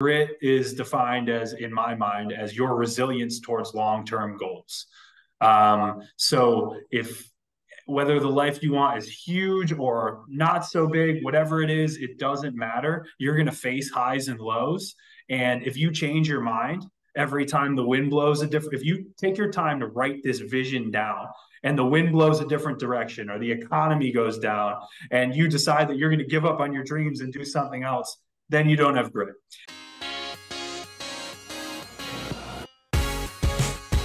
grit is defined as, in my mind, as your resilience towards long-term goals. Um, so if whether the life you want is huge or not so big, whatever it is, it doesn't matter. You're going to face highs and lows. And if you change your mind every time the wind blows a different, if you take your time to write this vision down and the wind blows a different direction or the economy goes down and you decide that you're going to give up on your dreams and do something else, then you don't have grit.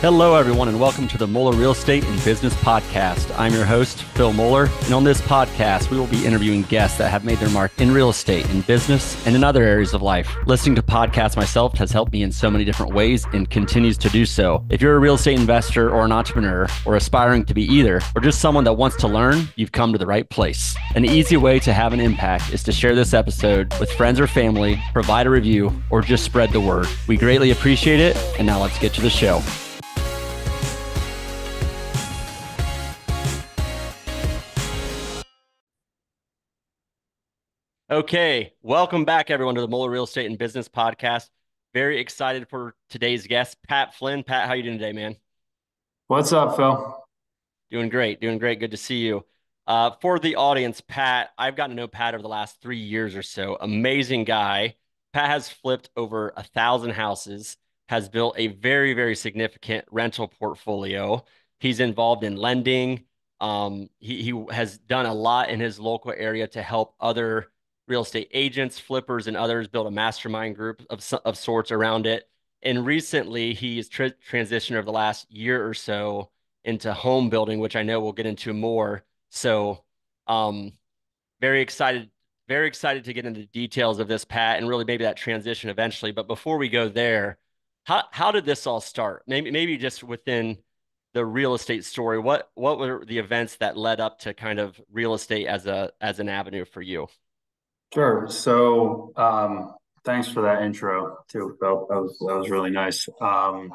Hello, everyone, and welcome to the Moeller Real Estate and Business Podcast. I'm your host, Phil Moeller, and on this podcast, we will be interviewing guests that have made their mark in real estate, in business, and in other areas of life. Listening to podcasts myself has helped me in so many different ways and continues to do so. If you're a real estate investor or an entrepreneur, or aspiring to be either, or just someone that wants to learn, you've come to the right place. An easy way to have an impact is to share this episode with friends or family, provide a review, or just spread the word. We greatly appreciate it, and now let's get to the show. Okay, welcome back, everyone, to the Moeller Real Estate and Business Podcast. Very excited for today's guest, Pat Flynn. Pat, how you doing today, man? What's up, Phil? Doing great, doing great. Good to see you. Uh, for the audience, Pat, I've gotten to know Pat over the last three years or so. Amazing guy. Pat has flipped over a thousand houses, has built a very, very significant rental portfolio. He's involved in lending. Um, he, he has done a lot in his local area to help other real estate agents, flippers, and others build a mastermind group of, of sorts around it. And recently, he's tra- transitioned over the last year or so into home building, which I know we'll get into more. So, um, very excited, very excited to get into the details of this, Pat, and really maybe that transition eventually. But before we go there, how how did this all start? Maybe maybe just within the real estate story. What what were the events that led up to kind of real estate as a as an avenue for you? Sure. So, um, thanks for that intro too, Phil. That was that was really nice. Um,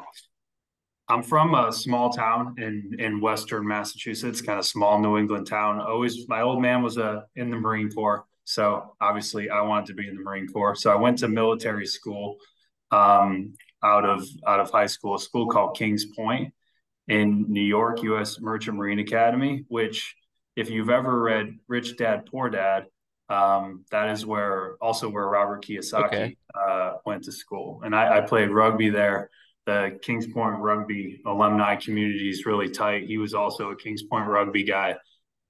I'm from a small town in in Western Massachusetts, kind of small New England town. Always, my old man was a uh, in the Marine Corps, so obviously I wanted to be in the Marine Corps. So I went to military school um, out of out of high school, a school called Kings Point in New York, U.S. Merchant Marine Academy. Which, if you've ever read Rich Dad Poor Dad um, that is where also where Robert Kiyosaki okay. uh, went to school, and I, I, played rugby there. The Kings Point rugby alumni community is really tight. He was also a Kings Point rugby guy.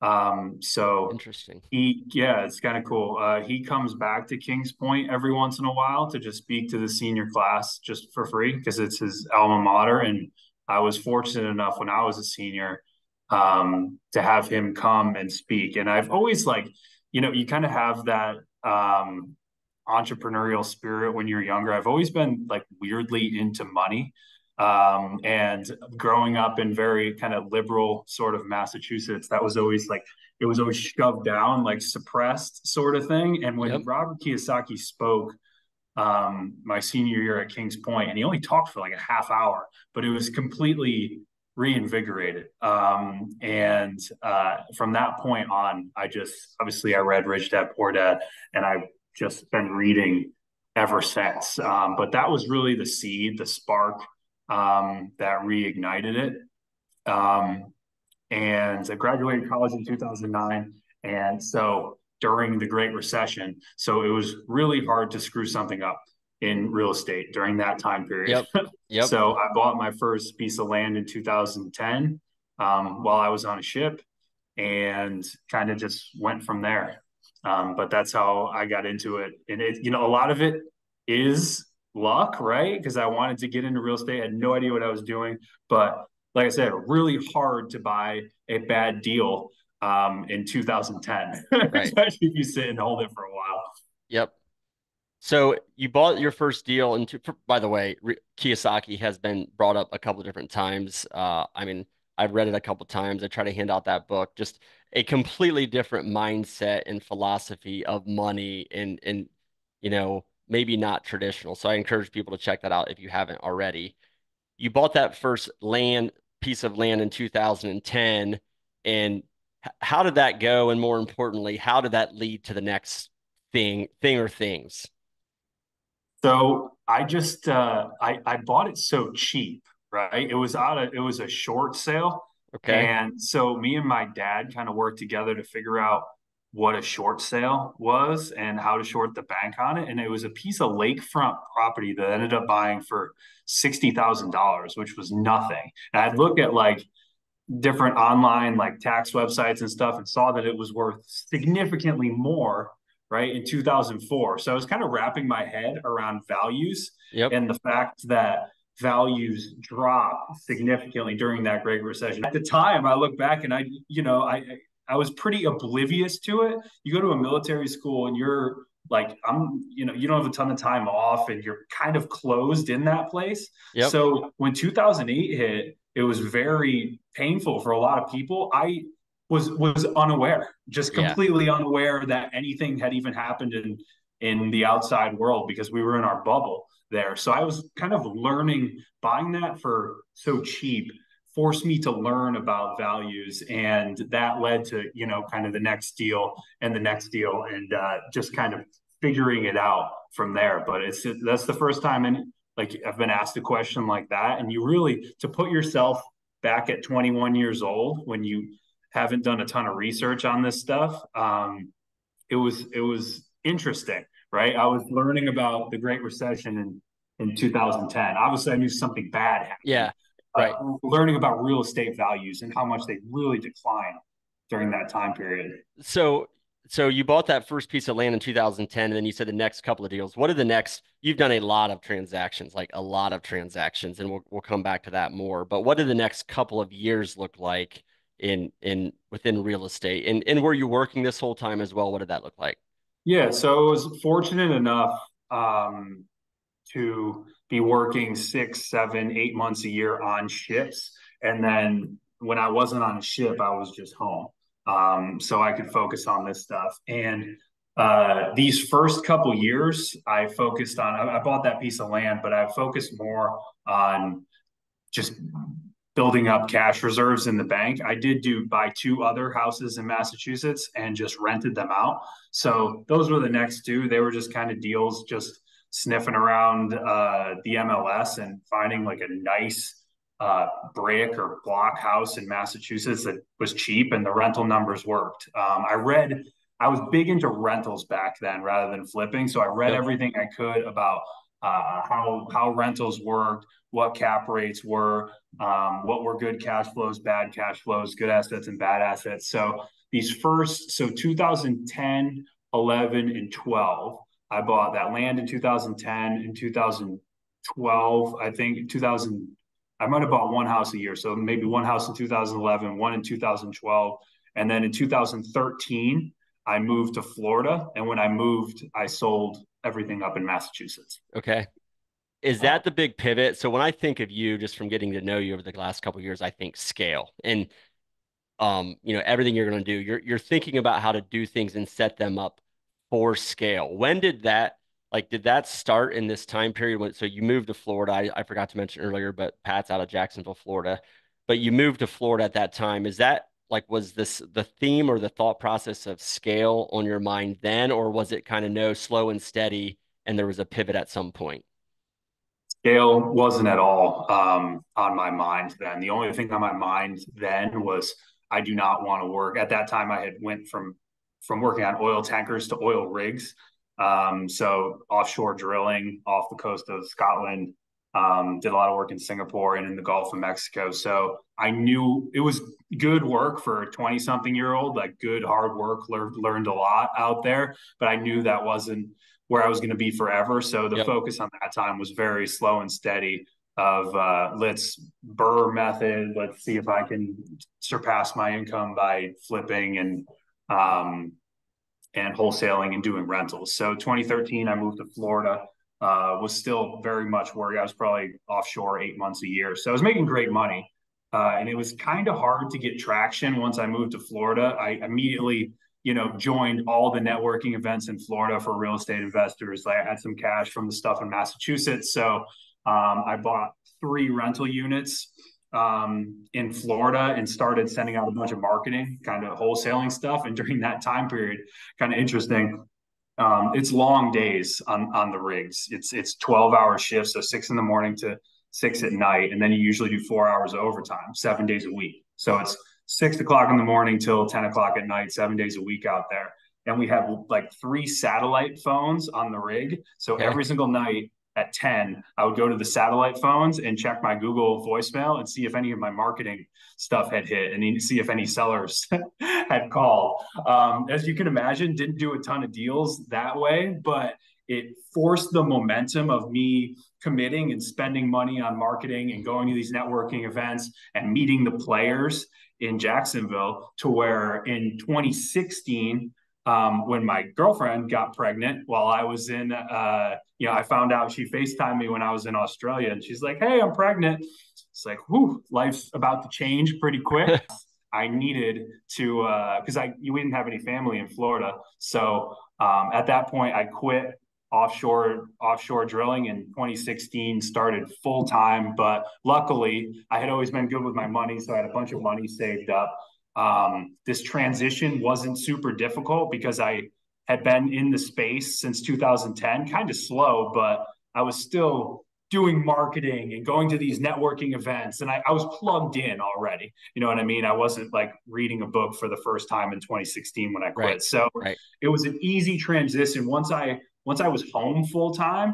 Um, so interesting. He yeah, it's kind of cool. Uh, he comes back to Kings Point every once in a while to just speak to the senior class just for free because it's his alma mater. And I was fortunate enough when I was a senior um, to have him come and speak. And I've always like you know, you kind of have that um, entrepreneurial spirit when you're younger. I've always been like weirdly into money. Um, and growing up in very kind of liberal sort of Massachusetts, that was always like it was always shoved down, like suppressed sort of thing. And when yep. Robert Kiyosaki spoke um, my senior year at Kings Point, and he only talked for like a half hour, but it was completely reinvigorated. Um, and uh, from that point on, I just obviously I read Rich Dad Poor Dad, and I've just been reading ever since. Um, but that was really the seed, the spark um, that reignited it. Um, and I graduated college in 2009, and so during the Great Recession, so it was really hard to screw something up in real estate during that time period. Yep. Yep. so I bought my first piece of land in 2010 um, while I was on a ship and kind of just went from there. Um, but that's how I got into it. And it, you know, a lot of it is luck, right? Because I wanted to get into real estate, I had no idea what I was doing. But like I said, really hard to buy a bad deal um, in 2010, right. especially if you sit and hold it for a while. Yep. So you bought your first deal into. By the way, Kiyosaki has been brought up a couple different times. Uh, I mean, I've read it a couple times. I try to hand out that book. Just a completely different mindset and philosophy of money, and and you know maybe not traditional. So I encourage people to check that out if you haven't already. You bought that first land piece of land in 2010, and how did that go? And more importantly, how did that lead to the next thing, thing or things? So I just uh, I I bought it so cheap, right? It was out of it was a short sale, Okay. and so me and my dad kind of worked together to figure out what a short sale was and how to short the bank on it. And it was a piece of lakefront property that I ended up buying for sixty thousand dollars, which was nothing. And I looked at like different online like tax websites and stuff and saw that it was worth significantly more right in 2004 so i was kind of wrapping my head around values Yep. and the fact that values dropped significantly during that great recession at the time i look back and i you know i i was pretty oblivious to it you go to a military school and you're like i'm you know you don't have a ton of time off and you're kind of closed in that place Yep. so when 2008 hit it was very painful for a lot of people. I was was unaware, just Yeah. completely unaware that anything had even happened in in the outside world because we were in our bubble there. So I was kind of learning buying that for so cheap forced me to learn about values and that led to you know kind of the next deal and the next deal and uh, just kind of figuring it out from there but it's that's the first time and like I've been asked a question like that, and you really to put yourself back at 21 years old when you haven't done a ton of research on this stuff. Um, it was it was interesting, right? I was learning about the Great Recession in in 2010. Obviously, I knew something bad happened. Yeah. Uh, Right. learning about real estate values and how much they really declined during that time period. So so you bought that first piece of land in 2010, and then you said the next couple of deals. What are the next? You've done a lot of transactions, like a lot of transactions, and we'll we'll come back to that more. But what do the next couple of years look like in in within real estate? And and were you working this whole time as well? What did that look like? Yeah, so I was fortunate enough um, to be working six, seven, eight months a year on ships. And then when I wasn't on a ship, I was just home. Um, so I could focus on this stuff. And uh, these first couple years, I focused on, I, I bought that piece of land, but I focused more on just building up cash reserves in the bank. I did do buy two other houses in Massachusetts and just rented them out. So those were the next two. They were just kind of deals, just sniffing around uh, the MLS and finding like a nice uh, brick or block house in Massachusetts that was cheap and the rental numbers worked. Um, I read, I was big into rentals back then rather than flipping. So I read Yep. everything I could about uh, how how rentals worked, what cap rates were, um, what were good cash flows, bad cash flows, good assets and bad assets. So these first, so 2010, 11, and 12, I bought that land in 2010. In 2012, I think 2000, I might have bought one house a year. So maybe one house in 2011, one in 2012. And then in 2013, I moved to Florida. And when I moved, I sold everything up in Massachusetts. Okay. Is that the big pivot? So when I think of you, just from getting to know you over the last couple of years, I think scale and um, you know, everything you're going to do. You're you're thinking about how to do things and set them up for scale. When did that like did that start in this time period when so you moved to Florida? I, I forgot to mention earlier, but Pat's out of Jacksonville, Florida. But you moved to Florida at that time. Is that like was this the theme or the thought process of scale on your mind then, or was it kind of no, slow and steady, and there was a pivot at some point? Scale wasn't at all um, on my mind then. The only thing on my mind then was I do not want to work. At that time, I had went from from working on oil tankers to oil rigs. Um, so offshore drilling off the coast of Scotland. Um, did a lot of work in Singapore and in the Gulf of Mexico. So I knew it was good work for a 20 something year old, like good hard work, learned, learned a lot out there. But I knew that wasn't where I was going to be forever. So the Yep. focus on that time was very slow and steady of uh, let's BRRRR method. Let's see if I can surpass my income by flipping and um, and wholesaling and doing rentals. So 2013, I moved to Florida. Uh, was still very much working. I was probably offshore eight months a year, so I was making great money. Uh, and it was kind of hard to get traction once I moved to Florida. I immediately, you know, joined all the networking events in Florida for real estate investors. Like I had some cash from the stuff in Massachusetts, so um, I bought three rental units um, in Florida and started sending out a bunch of marketing, kind of wholesaling stuff. And during that time period, kind of interesting, um, it's long days on on the rigs. It's it's twelve hour shifts, so six in the morning to six at night, and then you usually do four hours of overtime, seven days a week. So it's six o'clock in the morning till ten o'clock at night, seven days a week out there. And we have like three satellite phones on the rig. So okay. every single night at 10, I would go to the satellite phones and check my Google voicemail and see if any of my marketing stuff had hit and see if any sellers had called. Um, as you can imagine, didn't do a ton of deals that way, but it forced the momentum of me committing and spending money on marketing and going to these networking events and meeting the players in Jacksonville to where in 2016 um, when my girlfriend got pregnant while I was in, uh, you know, I found out she FaceTimed me when I was in Australia and she's like, Hey, I'm pregnant. It's like, whew, life's about to change pretty quick. I needed to, uh, cause I, we didn't have any family in Florida. So, um, at that point I quit offshore, offshore drilling in 2016, started full time, but luckily I had always been good with my money. So I had a bunch of money saved up um, this transition wasn't super difficult because I had been in the space since 2010, kind of slow, but I was still doing marketing and going to these networking events and I, I, was plugged in already you know what i mean i wasn't like reading a book for the first time in 2016 when i quit right. so right. it was an easy transition once i once i was home full time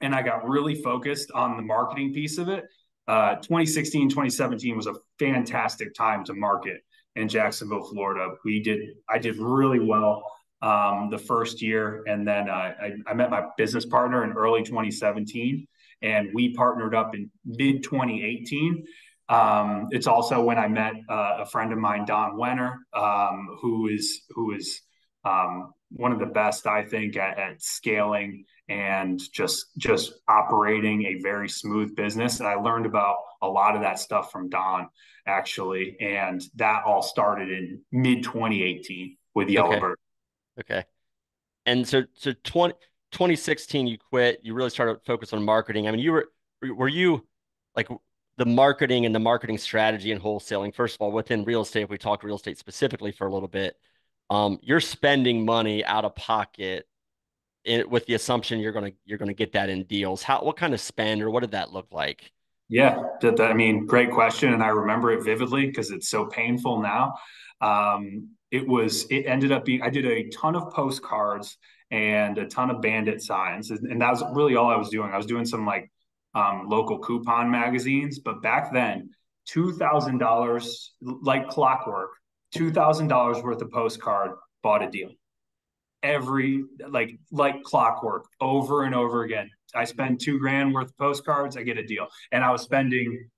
and i got really focused on the marketing piece of it uh, 2016 2017 was a fantastic time to market in Jacksonville, Florida. We did, I did really well um, the first year. And then uh, I, I, met my business partner in early 2017, and we partnered up in mid 2018. Um, it's also when I met uh, a friend of mine, Don Wenner, um, who is who is um, one of the best, I think, at, at, scaling and just just operating a very smooth business. And I learned about a lot of that stuff from Don actually, and that all started in mid 2018 with Yellowbird. Okay. okay. And so so 20, 2016 you quit. You really started to focus on marketing. I mean, you were were you like the marketing and the marketing strategy and wholesaling? First of all, within real estate, if we talked real estate specifically for a little bit, um, you're spending money out of pocket in, with the assumption you're gonna you're gonna get that in deals. How what kind of spend or what did that look like? Yeah, that, that, I mean, great question, and I remember it vividly because it's so painful now. Um, it was. It ended up being. I did a ton of postcards and a ton of bandit signs, and that was really all I was doing. I was doing some like um, local coupon magazines, but back then, two thousand dollars, like clockwork, two thousand dollars worth of postcard bought a deal. Every like like clockwork, over and over again I spend two grand worth of postcards, I get a deal. And I was spending,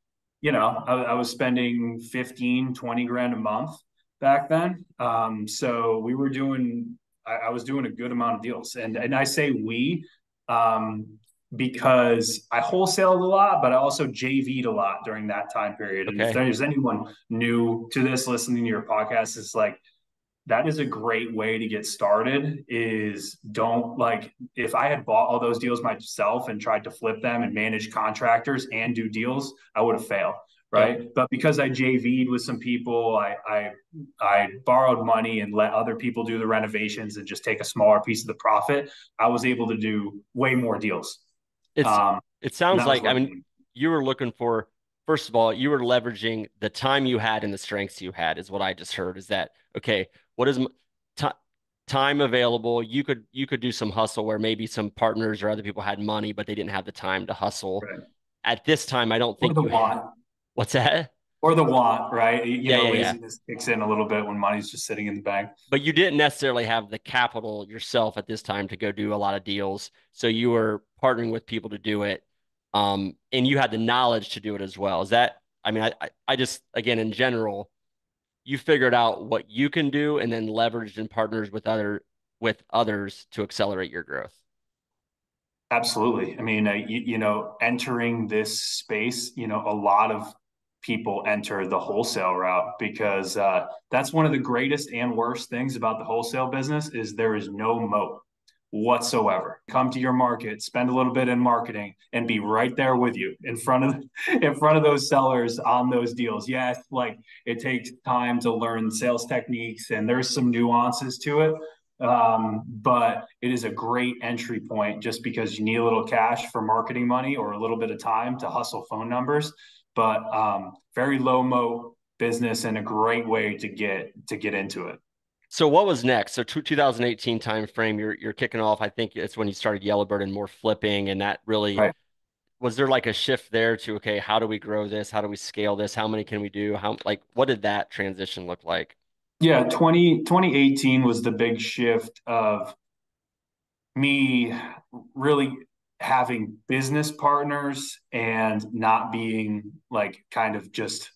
you know, I, I was spending 15, 20 grand a month back then. Um, so we were doing, I, I, was doing a good amount of deals. And, and I say we, um, because I wholesaled a lot, but I also JV'd a lot during that time period. And if there's anyone new to this listening to your podcast, it's like that is a great way to get started is don't like if i had bought all those deals myself and tried to flip them and manage contractors and do deals i would have failed right yeah. but because i jv'd with some people I, I i borrowed money and let other people do the renovations and just take a smaller piece of the profit i was able to do way more deals it's um, it sounds like i mean you were looking for first of all you were leveraging the time you had and the strengths you had is what i just heard is that okay what is t- time available? You could you could do some hustle where maybe some partners or other people had money, but they didn't have the time to hustle. Right. At this time, I don't think or the want. What's that? Or the want, right? You yeah, know, yeah, laziness yeah. kicks in a little bit when money's just sitting in the bank. But you didn't necessarily have the capital yourself at this time to go do a lot of deals. So you were partnering with people to do it. Um, and you had the knowledge to do it as well. Is that I mean, I, I just again in general, you figured out what you can do and then leveraged and partners with other with others to accelerate your growth absolutely i mean uh, you, you know entering this space you know a lot of people enter the wholesale route because uh, that's one of the greatest and worst things about the wholesale business is there is no moat whatsoever. Come to your market, spend a little bit in marketing, and be right there with you in front of in front of those sellers on those deals. Yes, like it takes time to learn sales techniques, and there's some nuances to it. um, but it is a great entry point just because you need a little cash for marketing money or a little bit of time to hustle phone numbers. But um, very low mo business and a great way to get to get into it. So what was next? So 2018 timeframe, you're you're kicking off. I think it's when you started Yellowbird and more flipping, and that really right. was there like a shift there to okay, how do we grow this? How do we scale this? How many can we do? How like what did that transition look like? Yeah, 20, 2018 was the big shift of me really having business partners and not being like kind of just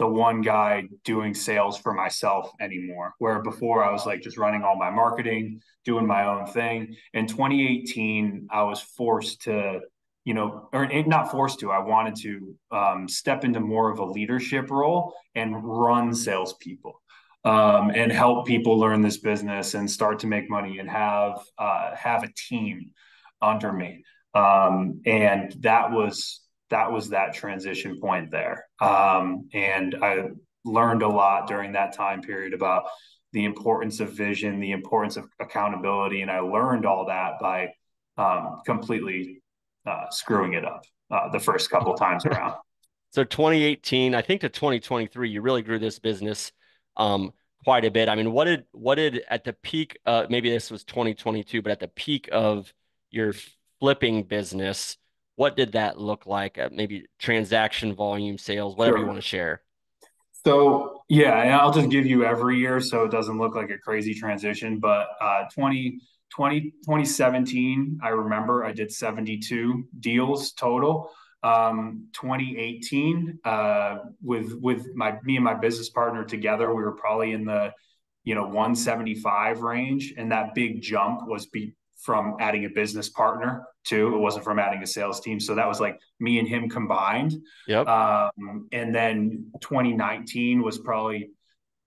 the one guy doing sales for myself anymore. Where before I was like just running all my marketing, doing my own thing. In 2018, I was forced to, you know, or not forced to, I wanted to um, step into more of a leadership role and run salespeople. Um, and help people learn this business and start to make money and have uh, have a team under me. Um, and that was that was that transition point there. Um, and I learned a lot during that time period about the importance of vision, the importance of accountability, and I learned all that by um, completely uh, screwing it up uh, the first couple times around. So 2018, I think to 2023, you really grew this business um, quite a bit. I mean, what did what did at the peak? Uh, maybe this was 2022, but at the peak of your flipping business, what did that look like? Uh, maybe transaction volume, sales, whatever sure. you want to share. So yeah, and I'll just give you every year so it doesn't look like a crazy transition. But uh, 20, 20, 2017, I remember I did 72 deals total. Um, 2018, uh, with with my me and my business partner together, we were probably in the you know 175 range, and that big jump was be from adding a business partner too. It wasn't from adding a sales team. So that was like me and him combined. Yep. Um, and then 2019 was probably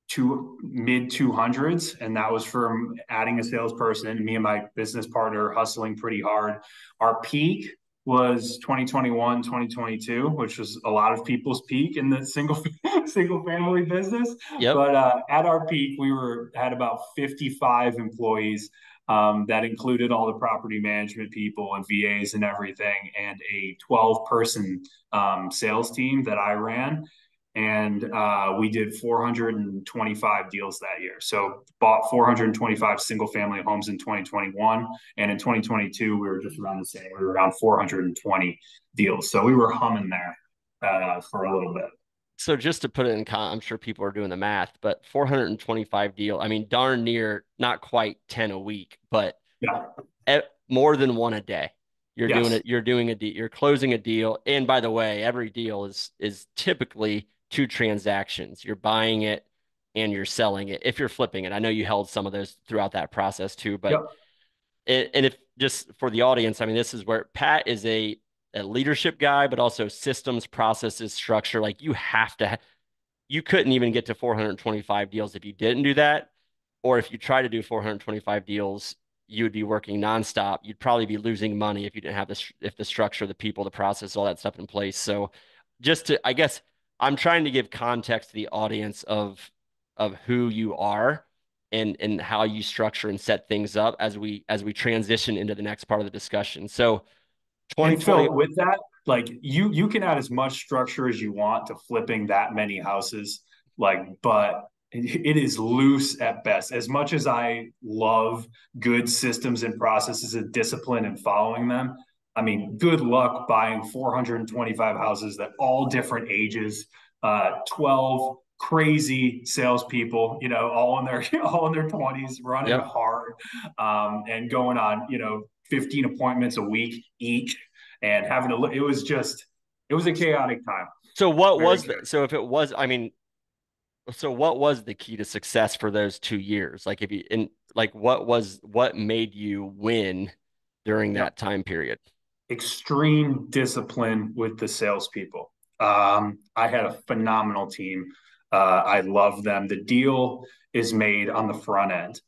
two mid 200s. And that was from adding a salesperson, me and my business partner hustling pretty hard. Our peak was 2021 2022 which was a lot of people's peak in the single single family business yep. but uh, at our peak we were had about 55 employees um, that included all the property management people and VAs and everything, and a 12 person um, sales team that I ran. And uh, we did 425 deals that year. So bought 425 single family homes in 2021. And in 2022, we were just around the same. We were around 420 deals. So we were humming there uh, for a little bit so just to put it in con, I'm sure people are doing the math, but 425 deal. I mean, darn near not quite 10 a week, but yeah. more than one a day. You're yes. doing it. You're doing a deal. You're closing a deal. And by the way, every deal is is typically two transactions. You're buying it and you're selling it. If you're flipping it, I know you held some of those throughout that process too. But yep. it, and if just for the audience, I mean, this is where Pat is a a leadership guy, but also systems, processes, structure. Like you have to, you couldn't even get to 425 deals if you didn't do that. Or if you try to do 425 deals, you would be working nonstop. You'd probably be losing money if you didn't have this, if the structure, the people, the process, all that stuff in place. So just to, I guess I'm trying to give context to the audience of, of who you are and, and how you structure and set things up as we, as we transition into the next part of the discussion. So, 2020 with that like you you can add as much structure as you want to flipping that many houses. Like but it is loose at best. As much as i love good systems and processes and discipline and following them i mean good luck buying 425 houses that all different ages uh 12 crazy salespeople, you know, all in their all in their twenties, running yep. hard, um, and going on, you know, 15 appointments a week each and having to look, it was just, it was a chaotic time. So what Very was, the, so if it was, I mean, so what was the key to success for those two years? Like if you, in like, what was, what made you win during that time period? Extreme discipline with the salespeople. Um, I had a phenomenal team. Uh, I love them. The deal is made on the front end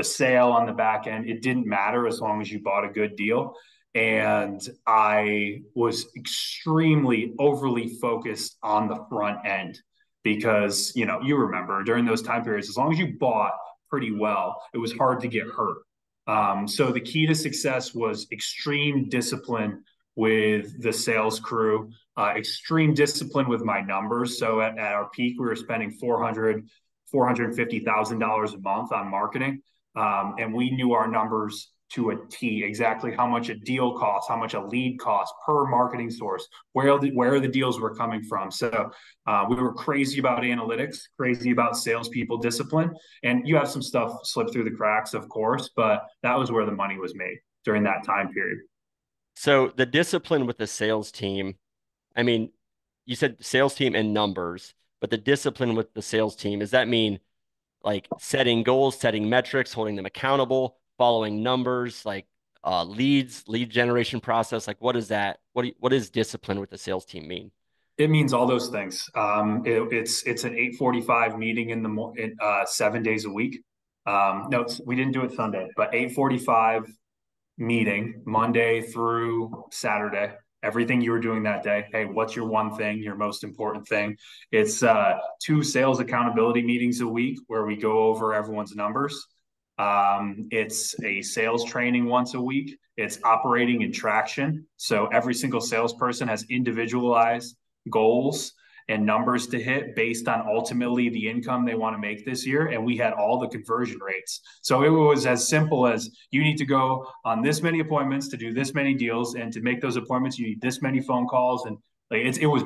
the sale on the back end, it didn't matter as long as you bought a good deal. And I was extremely overly focused on the front end because, you know, you remember during those time periods, as long as you bought pretty well. It was hard to get hurt. Um, so the key to success was extreme discipline with the sales crew, uh, extreme discipline with my numbers. So at, at our peak, we were spending 400, $450,000 a month on marketing. Um, and we knew our numbers to a T exactly how much a deal costs, how much a lead costs per marketing source, where the, where the deals were coming from. So uh, we were crazy about analytics, crazy about salespeople discipline, and you have some stuff slip through the cracks, of course, but that was where the money was made during that time period. So the discipline with the sales team, I mean, you said sales team and numbers, but the discipline with the sales team, does that mean like setting goals, setting metrics, holding them accountable? following numbers, like uh, leads, lead generation process? Like, what is that? What you, what does discipline with the sales team mean? It means all those things. Um, it, it's it's an eight forty five meeting in the in, uh, seven days a week. Um, no, we didn't do it Sunday, but eight forty five meeting Monday through Saturday. Everything you were doing that day. Hey, what's your one thing? Your most important thing? It's uh, two sales accountability meetings a week where we go over everyone's numbers. Um, it's a sales training once a week. It's operating in traction. So every single salesperson has individualized goals and numbers to hit based on ultimately the income they want to make this year. And we had all the conversion rates. So it was as simple as you need to go on this many appointments to do this many deals. And to make those appointments, you need this many phone calls. And like it's, it was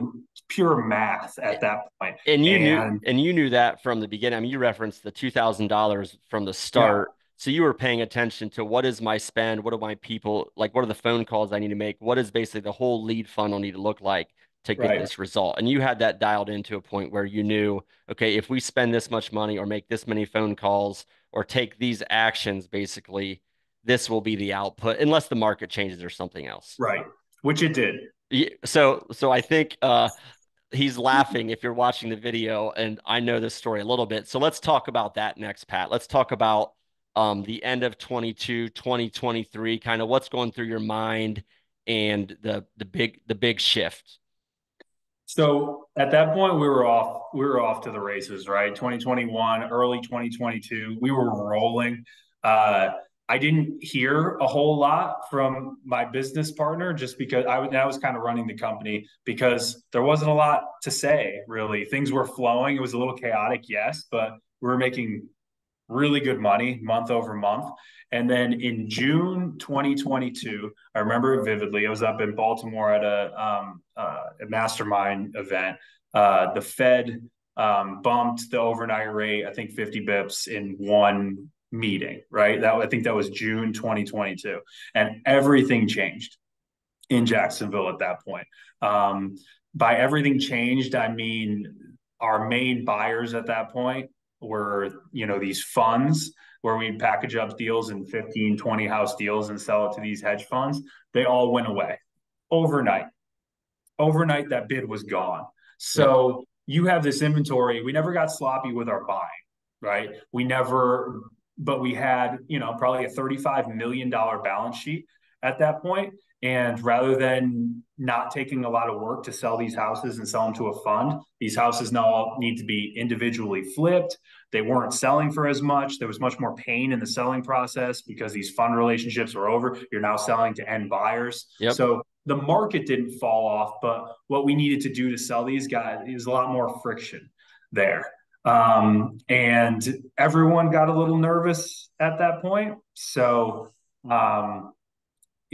pure math at that point. And you and, knew, and you knew that from the beginning. I mean, you referenced the two thousand dollars from the start. Yeah. So you were paying attention to what is my spend, what are my people like, what are the phone calls I need to make, what is basically the whole lead funnel need to look like to get right. this result. And you had that dialed into a point where you knew, okay, if we spend this much money or make this many phone calls or take these actions, basically, this will be the output, unless the market changes or something else. Right. Which it did. So, so I think uh, he's laughing if you're watching the video, and I know this story a little bit. So let's talk about that next, Pat. Let's talk about um, the end of 22, 2023, kind of what's going through your mind and the the big the big shift. So at that point, we were off. We were off to the races, right? 2021, early 2022, we were rolling. Uh, I didn't hear a whole lot from my business partner just because I was, I was kind of running the company because there wasn't a lot to say really. Things were flowing. It was a little chaotic, yes, but we were making really good money month over month. And then in June 2022, I remember vividly. I was up in Baltimore at a, um, uh, a mastermind event. Uh, the Fed um, bumped the overnight rate, I think 50 bips in one meeting, right? That I think that was June 2022, and everything changed in Jacksonville at that point. Um, by everything changed, I mean our main buyers at that point were you know these funds where we package up deals in 15 20 house deals and sell it to these hedge funds they all went away overnight overnight that bid was gone so yeah. you have this inventory we never got sloppy with our buying right we never but we had, you know, probably a $35 million balance sheet at that point. And rather than not taking a lot of work to sell these houses and sell them to a fund, these houses now need to be individually flipped. They weren't selling for as much. There was much more pain in the selling process because these fund relationships were over. You're now selling to end buyers. Yep. So the market didn't fall off, but what we needed to do to sell these guys is a lot more friction there. Um, and everyone got a little nervous at that point. So, um,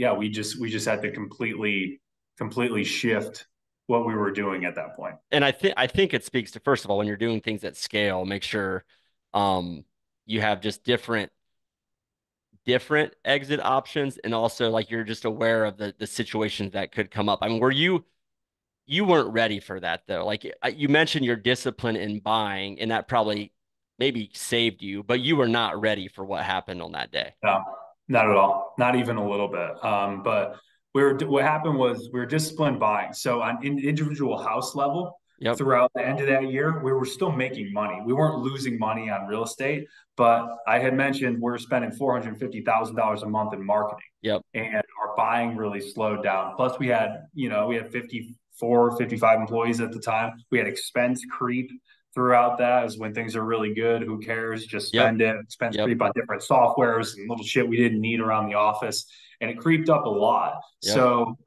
yeah, we just we just had to completely completely shift what we were doing at that point. And I think I think it speaks to first of all when you're doing things at scale, make sure um, you have just different different exit options and also like you're just aware of the the situations that could come up. I mean, were you you weren't ready for that though. Like you mentioned your discipline in buying, and that probably maybe saved you, but you were not ready for what happened on that day. No, not at all. Not even a little bit. Um, but we were, what happened was we were disciplined buying. So on individual house level, Yep. throughout the end of that year, we were still making money. We weren't losing money on real estate, but I had mentioned we are spending four hundred fifty thousand dollars a month in marketing. Yep. And our buying really slowed down. Plus, we had, you know, we had fifty 54, 55 employees at the time. We had expense creep throughout that is when things are really good. Who cares? Just spend yep. it. Spend yep. creep on different softwares and little shit we didn't need around the office, and it creeped up a lot. Yep. So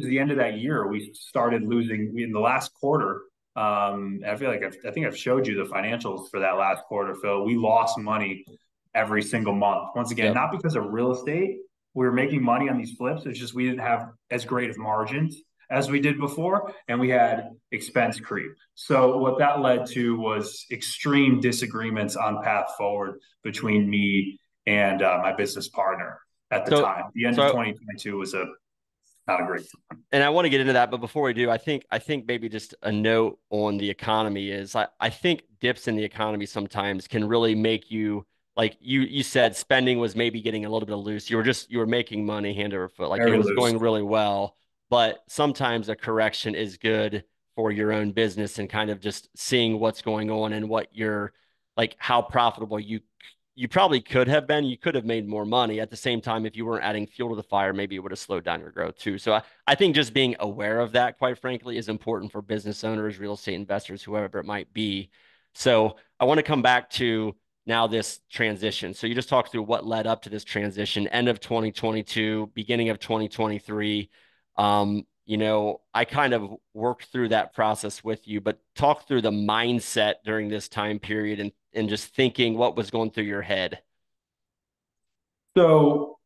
to the end of that year, we started losing in the last quarter. Um, I feel like I've, i think I've showed you the financials for that last quarter, Phil. We lost money every single month. Once again, not because of real estate. We were making money on these flips. It's just we didn't have as great of margins as we did before, and we had expense creep. So what that led to was extreme disagreements on path forward between me and uh, my business partner at the so, time. The end so, of 2022 was a not a great time. And I want to get into that, but before we do, I think I think maybe just a note on the economy is I, I think dips in the economy sometimes can really make you like you you said spending was maybe getting a little bit loose. You were just you were making money hand over foot, like Very it was loose. going really well but sometimes a correction is good for your own business and kind of just seeing what's going on and what you're like how profitable you you probably could have been. You could have made more money. At the same time if you weren't adding fuel to the fire maybe it would have slowed down your growth too. So I, I think just being aware of that quite frankly is important for business owners real estate investors whoever it might be. So i want to come back to now this transition. So you just talked through what led up to this transition end of 2022 beginning of 2023 um, you know, I kind of worked through that process with you, but talk through the mindset during this time period and, and just thinking what was going through your head. So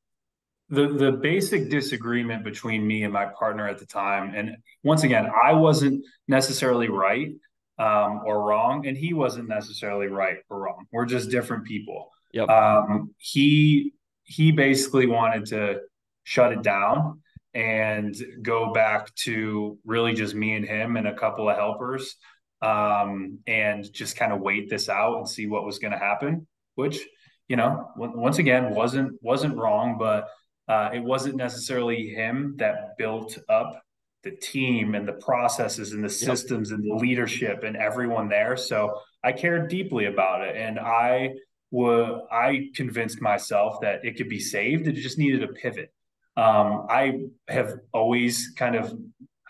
the the basic disagreement between me and my partner at the time, and once again, I wasn't necessarily right um, or wrong, and he wasn't necessarily right or wrong. We're just different people. Yep. Um, he he basically wanted to shut it down and go back to really just me and him and a couple of helpers um, and just kind of wait this out and see what was going to happen which you know once again wasn't wasn't wrong but uh, it wasn't necessarily him that built up the team and the processes and the systems yep. and the leadership and everyone there. So i cared deeply about it and i would i convinced myself that it could be saved. It just needed a pivot um, I have always kind of,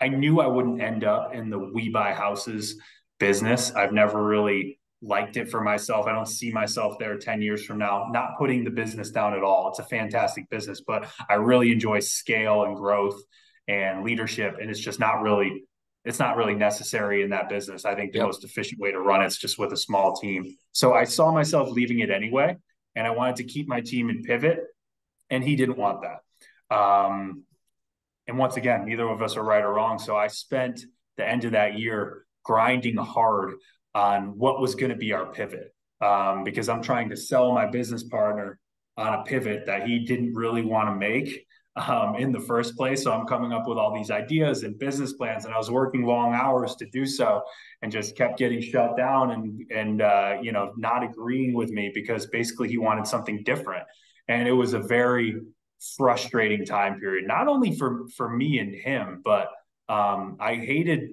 I knew I wouldn't end up in the we buy houses business. I've never really liked it for myself. I don't see myself there 10 years from now, not putting the business down at all. It's a fantastic business, but I really enjoy scale and growth and leadership. And it's just not really, it's not really necessary in that business. I think the yep. most efficient way to run it's just with a small team. So I saw myself leaving it anyway. And I wanted to keep my team and pivot. And he didn't want that. Um, and once again, neither of us are right or wrong. So I spent the end of that year grinding hard on what was going to be our pivot um, because I'm trying to sell my business partner on a pivot that he didn't really want to make um, in the first place. So I'm coming up with all these ideas and business plans, and I was working long hours to do so, and just kept getting shut down and and uh, you know not agreeing with me because basically he wanted something different, and it was a very frustrating time period, not only for for me and him, but um, I hated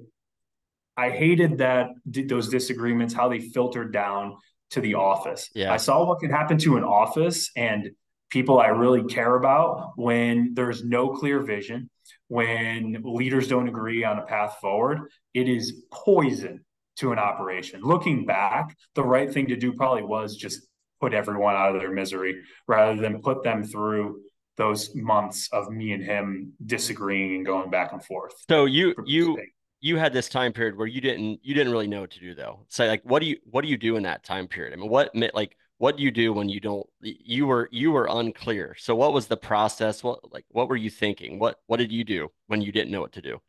I hated that those disagreements, how they filtered down to the office. Yeah. I saw what could happen to an office and people I really care about when there's no clear vision, when leaders don't agree on a path forward. It is poison to an operation. Looking back, the right thing to do probably was just put everyone out of their misery rather than put them through those months of me and him disagreeing and going back and forth. So you you you had this time period where you didn't you didn't really know what to do though. So like what do you what do you do in that time period? I mean what like what do you do when you don't you were you were unclear. So what was the process? What like what were you thinking? What what did you do when you didn't know what to do?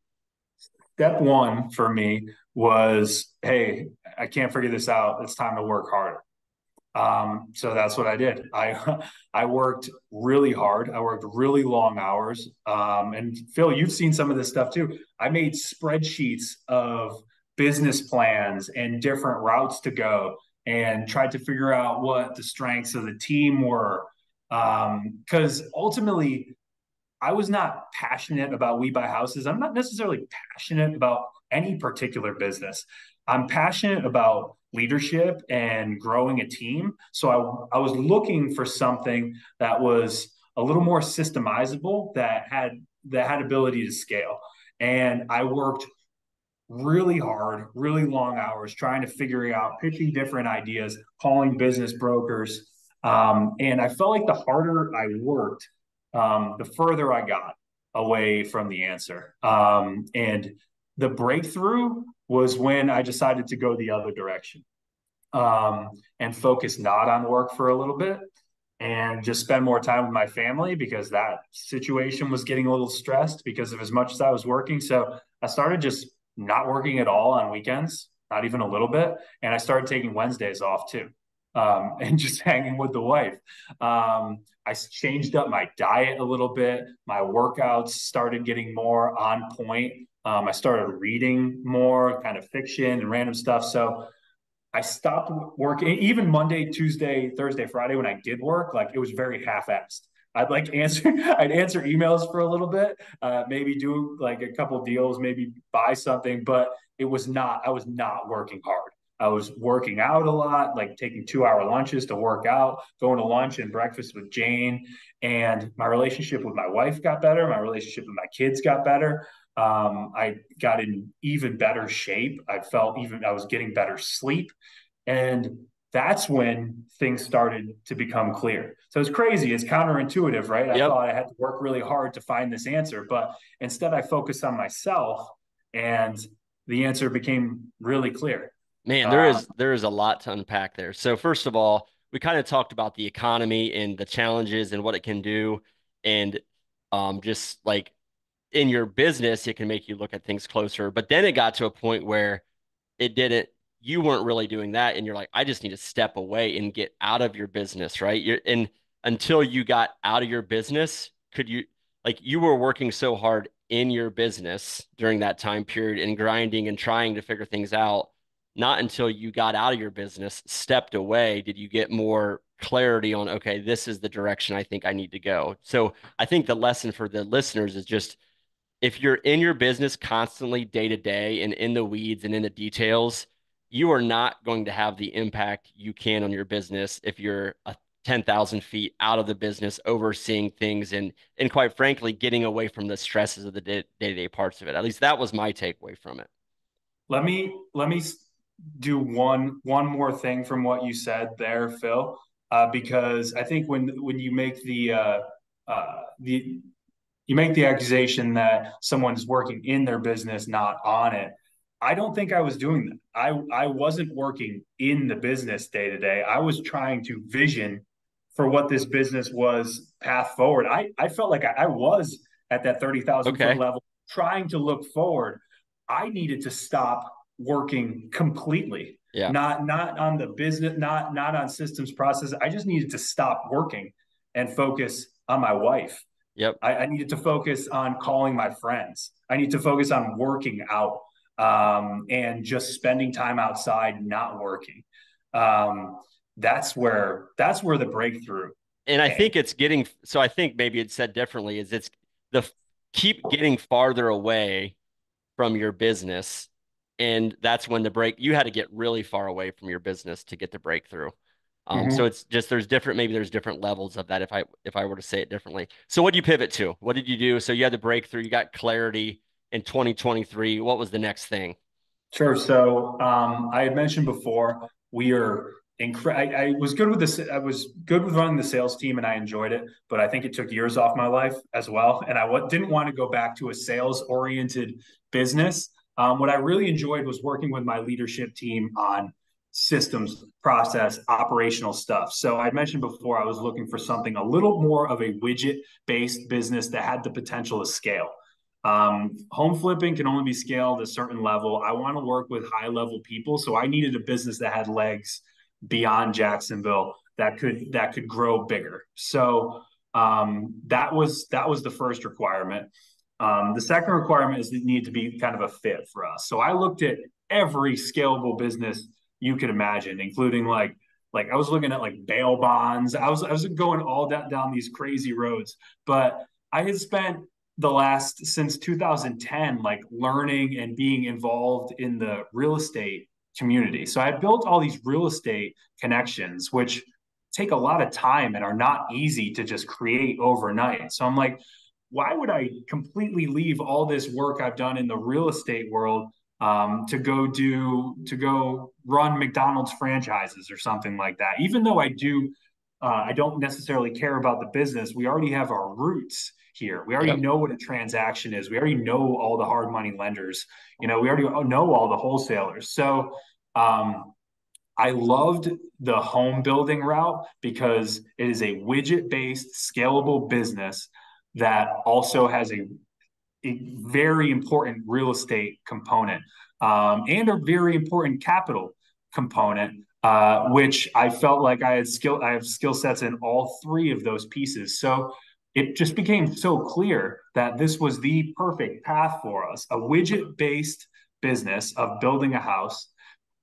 Step 1 for me was hey, I can't figure this out. It's time to work harder. Um, so that's what I did. I I worked really hard. I worked really long hours. Um, and Phil, you've seen some of this stuff too. I made spreadsheets of business plans and different routes to go, and tried to figure out what the strengths of the team were. Because um, ultimately, I was not passionate about We Buy Houses. I'm not necessarily passionate about any particular business. I'm passionate about leadership and growing a team. So I, I was looking for something that was a little more systemizable that had that had ability to scale. And I worked really hard, really long hours trying to figure out, pitching different ideas, calling business brokers. Um, and I felt like the harder I worked, um, the further I got away from the answer. Um, and the breakthrough was when I decided to go the other direction um, and focus not on work for a little bit and just spend more time with my family because that situation was getting a little stressed because of as much as I was working. So I started just not working at all on weekends, not even a little bit. And I started taking Wednesdays off too. Um, and just hanging with the wife. Um, I changed up my diet a little bit. My workouts started getting more on point. Um, I started reading more kind of fiction and random stuff. So I stopped working even Monday, Tuesday, Thursday, Friday when I did work, like it was very half-assed. I'd like answer, I'd answer emails for a little bit, uh, maybe do like a couple deals, maybe buy something, but it was not, I was not working hard. I was working out a lot, like taking two hour lunches to work out, going to lunch and breakfast with Jane. And my relationship with my wife got better. My relationship with my kids got better. Um, I got in even better shape. I felt even, I was getting better sleep. And that's when things started to become clear. So it's crazy. It's counterintuitive, right? I yep. thought I had to work really hard to find this answer, but instead I focused on myself and the answer became really clear. Man, there is uh, there is a lot to unpack there. So first of all, we kind of talked about the economy and the challenges and what it can do, and um, just like in your business, it can make you look at things closer. But then it got to a point where it didn't. You weren't really doing that, and you're like, I just need to step away and get out of your business, right? You're and until you got out of your business, could you like you were working so hard in your business during that time period and grinding and trying to figure things out not until you got out of your business, stepped away, did you get more clarity on, okay, this is the direction I think I need to go. So I think the lesson for the listeners is just if you're in your business constantly day to day and in the weeds and in the details, you are not going to have the impact you can on your business if you're a 10,000 feet out of the business, overseeing things and, and quite frankly, getting away from the stresses of the day to day parts of it. At least that was my takeaway from it. Let me, let me do one one more thing from what you said there, Phil, uh, because I think when when you make the uh, uh, the you make the accusation that someone's working in their business, not on it. I don't think I was doing that. I I wasn't working in the business day to day. I was trying to vision for what this business was path forward. I I felt like I, I was at that thirty thousand okay. foot level, trying to look forward. I needed to stop working completely. Yeah. Not not on the business, not not on systems process. I just needed to stop working and focus on my wife. Yep. I, I needed to focus on calling my friends. I need to focus on working out um, and just spending time outside, not working. Um, that's where that's where the breakthrough. And I think it's getting so. I think maybe it's said differently. Is it's the keep getting farther away from your business and that's when the break you had to get really far away from your business to get the breakthrough um, mm-hmm. so it's just there's different maybe there's different levels of that if i if i were to say it differently. So what did you pivot to? What did you do? So you had the breakthrough you got clarity in 2023 what was the next thing? Sure. So um, i had mentioned before we are incredible I, I was good with this i was good with running the sales team and i enjoyed it but i think it took years off my life as well. And i w- didn't want to go back to a sales oriented business. Um, what I really enjoyed was working with my leadership team on systems, process, operational stuff. So I mentioned before I was looking for something a little more of a widget based business that had the potential to scale. Um, home flipping can only be scaled a certain level. I want to work with high level people, so I needed a business that had legs beyond Jacksonville that could that could grow bigger. So um, that was that was the first requirement. Um, the second requirement is that need to be kind of a fit for us. So I looked at every scalable business you could imagine, including like like I was looking at like bail bonds. I was I was going all that down these crazy roads, but I had spent the last since 2010 like learning and being involved in the real estate community. So I built all these real estate connections, which take a lot of time and are not easy to just create overnight. So I'm like, why would I completely leave all this work I've done in the real estate world um, to go do to go run McDonald's franchises or something like that. Even though I do, uh, I don't necessarily care about the business. We already have our roots here. We already yep. know what a transaction is. We already know all the hard money lenders. You know, we already know all the wholesalers. So um, I loved the home building route because it is a widget based, scalable business that also has a, a very important real estate component um, and a very important capital component. Uh, which I felt like I had skill, I have skill sets in all three of those pieces. So it just became so clear that this was the perfect path for us a widget based business of building a house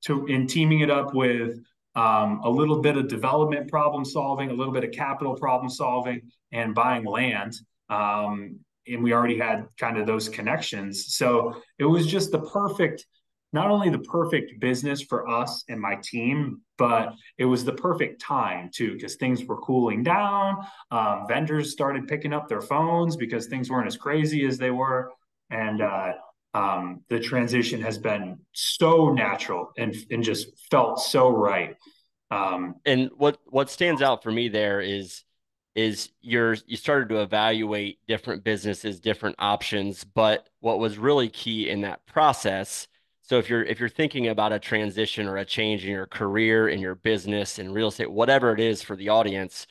to in teaming it up with um, a little bit of development problem solving, a little bit of capital problem solving, and buying land. Um, and we already had kind of those connections. So it was just the perfect, not only the perfect business for us and my team, but it was the perfect time too, because things were cooling down. Um, vendors started picking up their phones because things weren't as crazy as they were. And uh, um, the transition has been so natural and and just felt so right. Um, and what what stands out for me there is is you're you started to evaluate different businesses, different options, but what was really key in that process. So if you're if you're thinking about a transition or a change in your career, in your business, in real estate, whatever it is for the audience,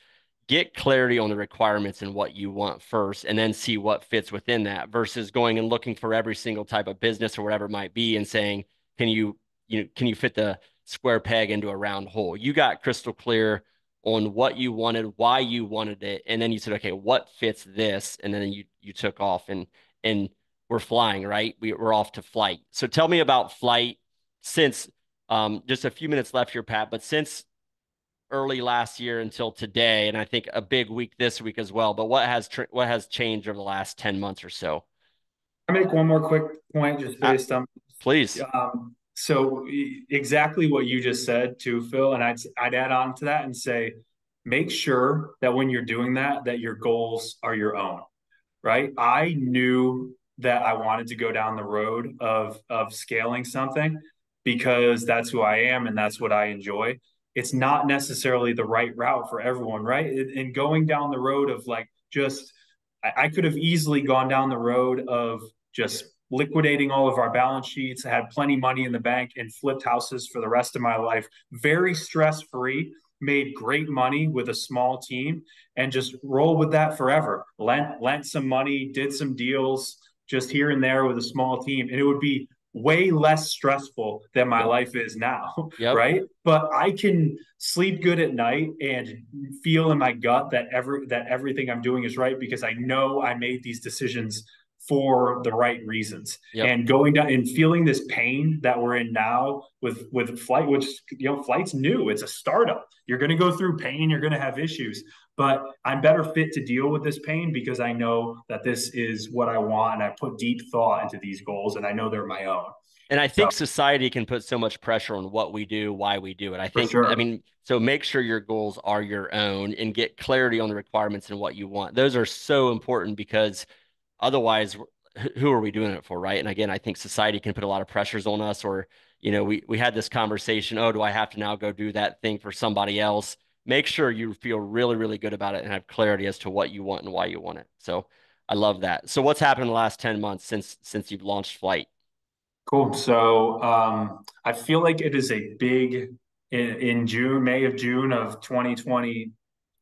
get clarity on the requirements and what you want first and then see what fits within that versus going and looking for every single type of business or whatever it might be and saying can you you know can you fit the square peg into a round hole you got crystal clear on what you wanted why you wanted it and then you said okay what fits this and then you you took off and and we're flying right we, we're off to flight so tell me about flight since um, just a few minutes left here pat but since early last year until today, and I think a big week this week as well. But what has tr- what has changed over the last ten months or so? I make one more quick point just uh, based uh, on please. Um, so exactly what you just said too, Phil, and I'd I'd add on to that and say, make sure that when you're doing that, that your goals are your own, right? I knew that I wanted to go down the road of of scaling something because that's who I am and that's what I enjoy it's not necessarily the right route for everyone, right? And going down the road of like just, I, could have easily gone down the road of just liquidating all of our balance sheets, had plenty money in the bank, and flipped houses for the rest of my life. Very stress free, made great money with a small team, and just roll with that forever. Lent lent some money, did some deals just here and there with a small team, and it would be way less stressful than my life is now yep. right but i can sleep good at night and feel in my gut that every that everything i'm doing is right because i know i made these decisions for the right reasons yep. and going down and feeling this pain that we're in now with with flight which you know flight's new it's a startup you're going to go through pain you're going to have issues but i'm better fit to deal with this pain because i know that this is what i want and i put deep thought into these goals and i know they're my own and I think so, society can put so much pressure on what we do, why we do it. I think, sure. I mean, so make sure your goals are your own and get clarity on the requirements and what you want. Those are so important because otherwise who are we doing it for right? And again i think society can put a lot of pressures on us or you know we we had this conversation oh do i have to now go do that thing for somebody else? Make sure you feel really really good about it and have clarity as to what you want and why you want it. So i love that. So what's happened in the last 10 months since since you've launched flight cool. So um i feel like it is a big in, in june may of june of 2020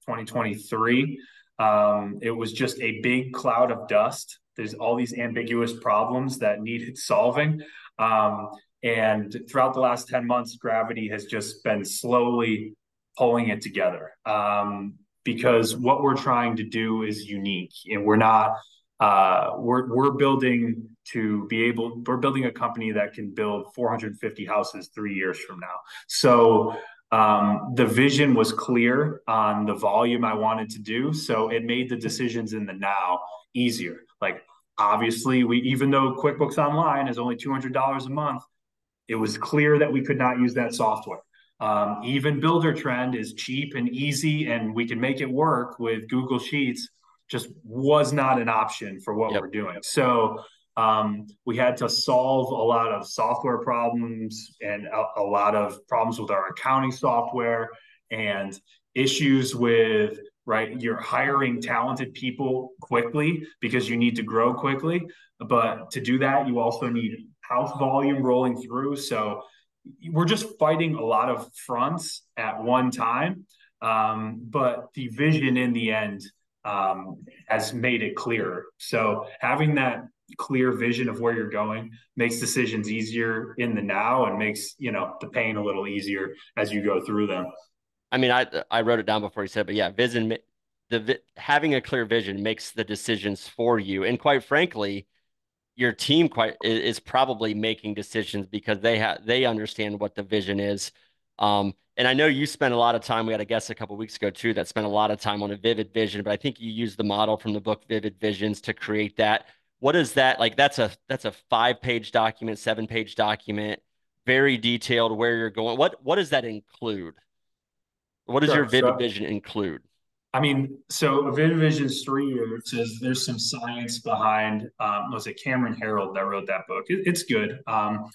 2023 um, it was just a big cloud of dust. There's all these ambiguous problems that needed solving. Um, and throughout the last 10 months, Gravity has just been slowly pulling it together um, because what we're trying to do is unique. And we're not, uh, we're, we're building to be able, we're building a company that can build 450 houses three years from now. So um, the vision was clear on the volume I wanted to do. So it made the decisions in the now easier. Like, obviously, we, even though QuickBooks Online is only $200 a month, it was clear that we could not use that software. Um, even Buildertrend is cheap and easy, and we can make it work with Google Sheets. Just was not an option for what yep. we're doing. So Um, we had to solve a lot of software problems and a, a lot of problems with our accounting software and issues with right you're hiring talented people quickly because you need to grow quickly. But to do that you also need house volume rolling through. So we're just fighting a lot of fronts at one time. Um, but the vision in the end um, has made it clear. So having that clear vision of where you're going makes decisions easier in the now and makes you know the pain a little easier as you go through them I mean, I I wrote it down before you said, but yeah, vision. The having a clear vision makes the decisions for you, and quite frankly, your team quite is probably making decisions because they have they understand what the vision is. Um, and I know you spent a lot of time. We had a guest a couple weeks ago too that spent a lot of time on a vivid vision, but I think you used the model from the book Vivid Visions to create that. What is that like? That's a that's a five page document, seven page document, very detailed where you're going. What what does that include? What does sure, your vivid so, vision include? I mean, so Vivid Vision's three years says there's some science behind. Um, was it Cameron Herold that wrote that book? It, it's good. Um,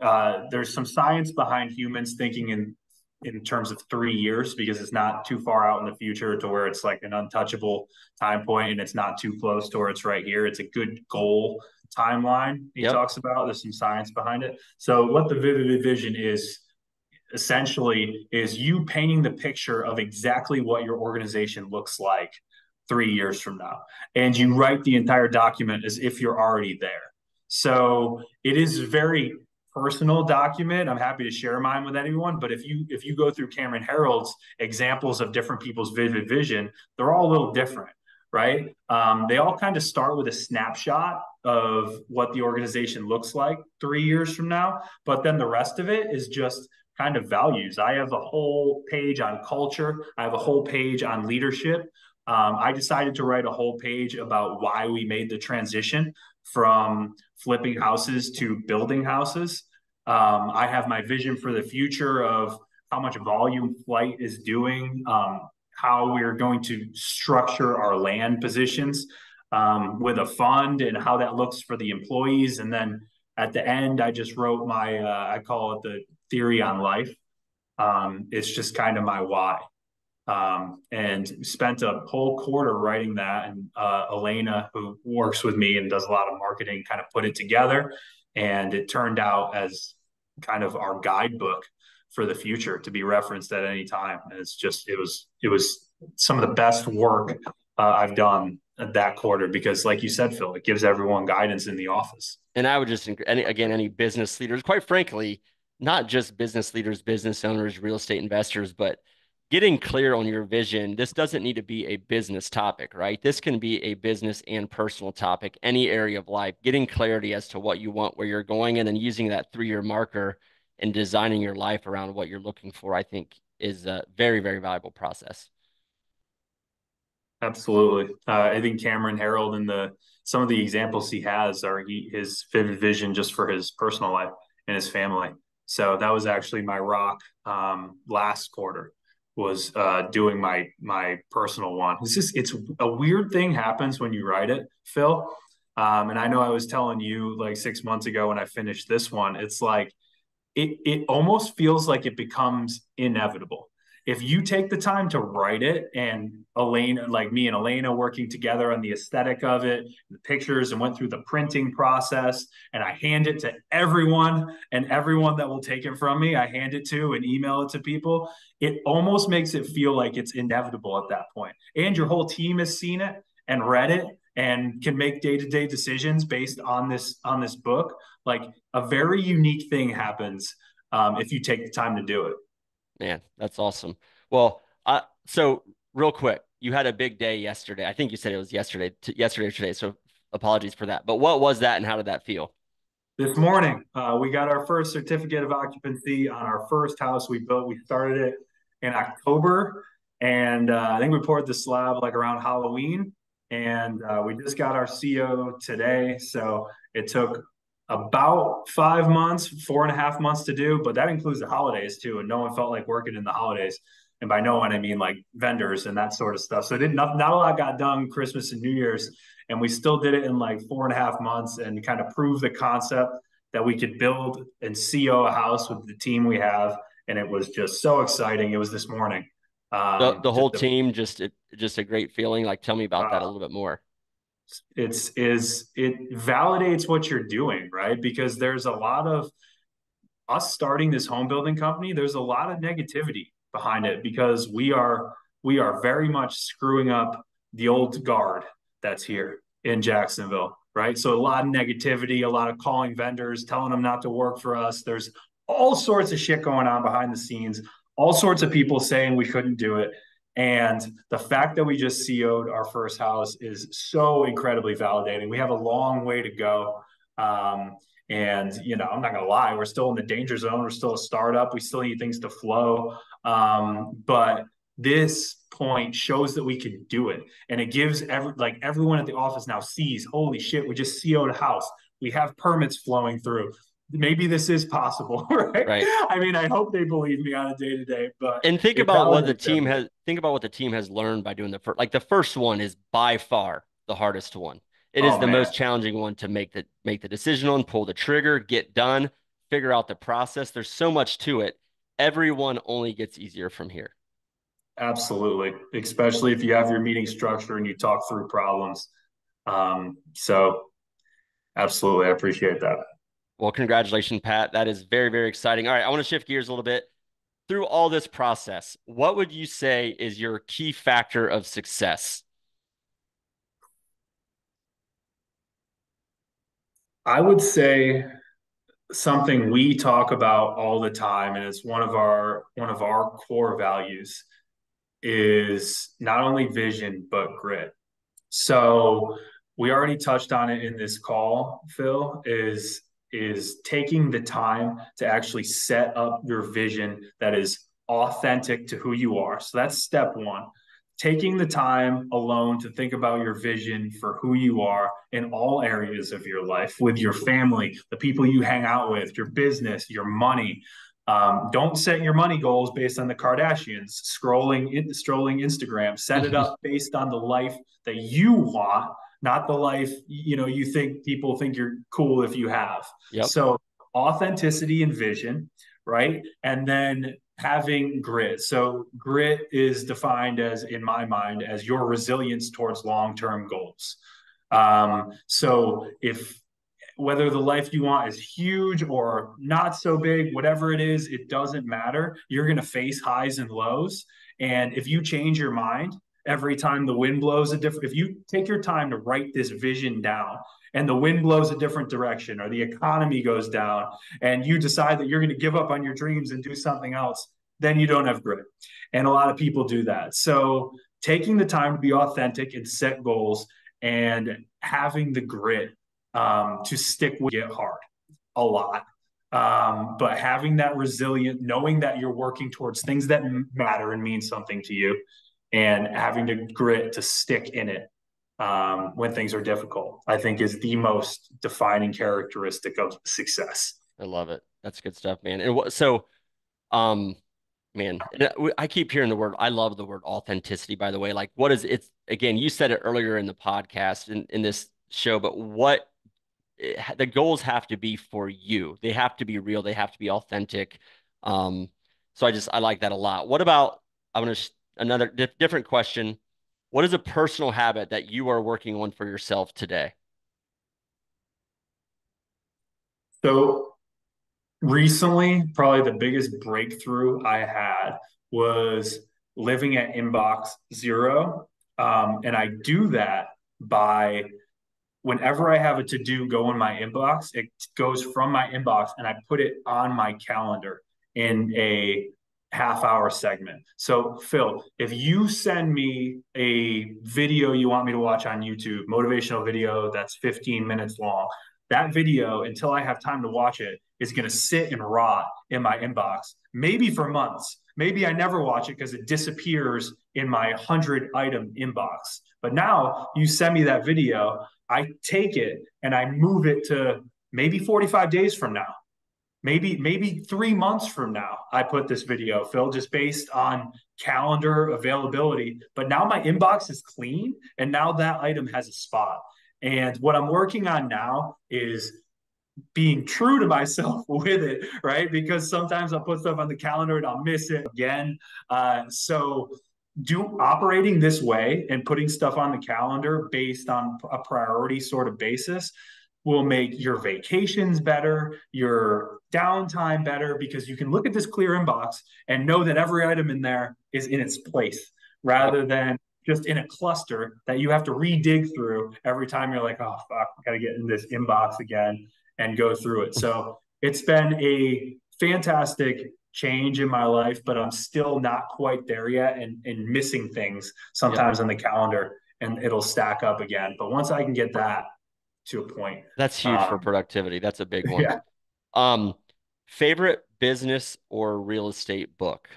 uh, there's some science behind humans thinking in in terms of three years because it's not too far out in the future to where it's like an untouchable time point and it's not too close to where it's right here. It's a good goal timeline he yep. talks about. There's some science behind it. So what the vivid vision is essentially is you painting the picture of exactly what your organization looks like three years from now. And you write the entire document as if you're already there. So it is very personal document. I'm happy to share mine with anyone. But if you if you go through Cameron Herold's examples of different people's vivid vision, they're all a little different, right? Um, they all kind of start with a snapshot of what the organization looks like three years from now, but then the rest of it is just kind of values. I have a whole page on culture. I have a whole page on leadership. Um, I decided to write a whole page about why we made the transition from flipping houses to building houses. Um, I have my vision for the future of how much volume flight is doing, um, how we're going to structure our land positions um, with a fund, and how that looks for the employees. And then at the end, I just wrote my, uh, I call it the theory on life. Um, it's just kind of my why. Um, and spent a whole quarter writing that. And uh, Elena, who works with me and does a lot of marketing, kind of put it together. And it turned out as kind of our guidebook for the future to be referenced at any time. And it's just, it was, it was some of the best work uh, I've done that quarter because, like you said, Phil, it gives everyone guidance in the office. And I would just, any, again, any business leaders, quite frankly, not just business leaders, business owners, real estate investors, but getting clear on your vision. This doesn't need to be a business topic, right? This can be a business and personal topic, any area of life, getting clarity as to what you want, where you're going, and then using that three year marker and designing your life around what you're looking for, I think is a very, very valuable process. Absolutely. Uh, I think Cameron Herold and the some of the examples he has are he, his vivid vision just for his personal life and his family. So that was actually my rock um, last quarter was uh, doing my my personal one. It's just it's a weird thing happens when you write it, Phil. Um, and I know I was telling you like six months ago when I finished this one, it's like it it almost feels like it becomes inevitable if you take the time to write it and Elena, like me and Elena working together on the aesthetic of it, the pictures, and went through the printing process, and I hand it to everyone and everyone that will take it from me, I hand it to and email it to people. It almost makes it feel like it's inevitable at that point. And your whole team has seen it and read it and can make day-to-day decisions based on this on this book. Like a very unique thing happens um, if you take the time to do it. Man, that's awesome. Well, uh, so real quick, you had a big day yesterday. I think you said it was yesterday, t- yesterday or today. So apologies for that. But what was that, and how did that feel? This morning, uh, we got our first certificate of occupancy on our first house we built. We started it in October, and uh, I think we poured the slab like around Halloween. And uh, we just got our CO today, so it took about five months, four and a half months to do, but that includes the holidays too. And no one felt like working in the holidays. And by no one, I mean like vendors and that sort of stuff. So it did not, not a lot got done Christmas and New Year's. And we still did it in like four and a half months and kind of prove the concept that we could build and CO a house with the team we have. And it was just so exciting. It was this morning. Um, the, the whole team just it, just a great feeling. Like, tell me about uh, that a little bit more. It's is it validates what you're doing, right? Because there's a lot of us starting this home building company. There's a lot of negativity behind it because we are we are very much screwing up the old guard that's here in Jacksonville, right? So a lot of negativity, a lot of calling vendors, telling them not to work for us. There's all sorts of shit going on behind the scenes, all sorts of people saying we couldn't do it. And the fact that we just CO'd our first house is so incredibly validating. We have a long way to go. Um, and, you know, I'm not going to lie, we're still in the danger zone. We're still a startup. We still need things to flow. Um, but this point shows that we can do it. And it gives every, like everyone at the office now sees, holy shit, we just CO'd a house. We have permits flowing through maybe this is possible, right? Right. I mean, I hope they believe me on a day to day, but and think about what the team has think about what the team has learned by doing the first like the first one is by far the hardest one. It oh, is the man. most challenging one to make the make the decision on, pull the trigger, get done, figure out the process. There's so much to it. Everyone only gets easier from here. Absolutely, especially if you have your meeting structure and you talk through problems. Um, so, absolutely, I appreciate that. Well, congratulations, Pat. That is very, very exciting. All right, I want to shift gears a little bit. Through all this process, what would you say is your key factor of success? I would say something we talk about all the time and it's one of our one of our core values is not only vision but grit. So we already touched on it in this call, Phil, is is taking the time to actually set up your vision that is authentic to who you are. So that's step one. Taking the time alone to think about your vision for who you are in all areas of your life with your family, the people you hang out with, your business, your money. Um, don't set your money goals based on the Kardashians scrolling, in, strolling Instagram. Set it up based on the life that you want not the life you know you think people think you're cool if you have. Yep. so authenticity and vision right? And then having grit. So grit is defined as in my mind as your resilience towards long-term goals. Um, so if whether the life you want is huge or not so big whatever it is it doesn't matter. You're going to face highs and lows. And if you change your mind every time the wind blows a different if you take your time to write this vision down and the wind blows a different direction or the economy goes down and you decide that you're going to give up on your dreams and do something else then you don't have grit. And a lot of people do that. So taking the time to be authentic and set goals and having the grit um, to stick with it hard a lot. Um, but having that resilient knowing that you're working towards things that matter and mean something to you and having the grit to stick in it um, when things are difficult, I think is the most defining characteristic of success. I love it. That's good stuff, man. And what, so, um, man, I keep hearing the word, I love the word authenticity, by the way. Like, what is it? Again, you said it earlier in the podcast in, in this show, but what eh, the goals have to be for you, they have to be real, they have to be authentic. Um, so I just, I like that a lot. What about, I'm going to another different question. What is a personal habit that you are working on for yourself today? So recently, probably the biggest breakthrough I had was living at inbox zero. Um, and I do that by whenever I have a to do go in my inbox, it goes from my inbox and I put it on my calendar in a half hour segment. So, Phil, if you send me a video you want me to watch on YouTube, motivational video that's 15 minutes long, that video, until I have time to watch it, is going to sit and rot in my inbox, maybe for months. Maybe I never watch it because it disappears in my 100 item inbox. But now you send me that video, I take it and I move it to maybe 45 days from now maybe maybe three months from now i put this video phil just based on calendar availability but now my inbox is clean and now that item has a spot And what I'm working on now is being true to myself with it, right? Because sometimes I'll put stuff on the calendar and I'll miss it again. Uh, so do operating this way and putting stuff on the calendar based on a priority sort of basis will make your vacations better, your downtime better, because you can look at this clear inbox and know that every item in there is in its place rather than just in a cluster that you have to redig through every time you're like, oh, fuck, I got to get in this inbox again and go through it. So it's been a fantastic change in my life, but I'm still not quite there yet and, and missing things sometimes on the calendar and it'll stack up again. But once I can get that to a point, that's huge um, for productivity. That's a big one. Yeah. Um, favorite business or real estate book?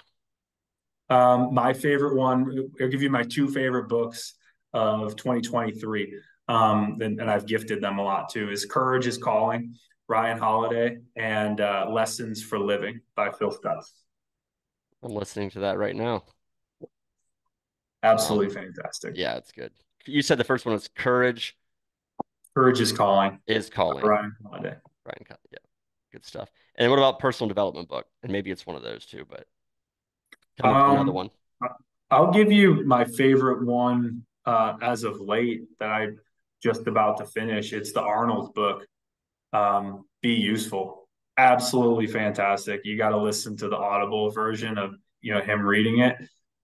Um, my favorite one, I'll give you my two favorite books of 2023. Um, and, and I've gifted them a lot too, is Courage is Calling, Ryan Holiday, and uh, Lessons for Living by Phil Stutz. I'm listening to that right now. Absolutely um, fantastic. Yeah, it's good. You said the first one was Courage. Courage is Calling. Is Calling. Ryan Holiday. Ryan, yeah, good stuff. And what about personal development book? And maybe it's one of those too, but um, another one. I'll give you my favorite one uh, as of late that I'm just about to finish. It's the Arnold book. Um, Be useful. Absolutely fantastic. You got to listen to the Audible version of you know him reading it.